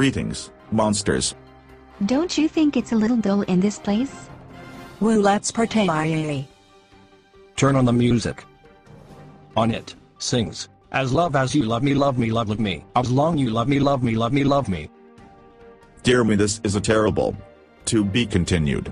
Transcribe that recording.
Greetings, monsters. Don't you think it's a little dull in this place? Woo, let's partay. Turn on the music. On it, sings, As love as you love me, love me, love me. As long you love me, love me, love me, love me. Dear me, this is a terrible. To be continued.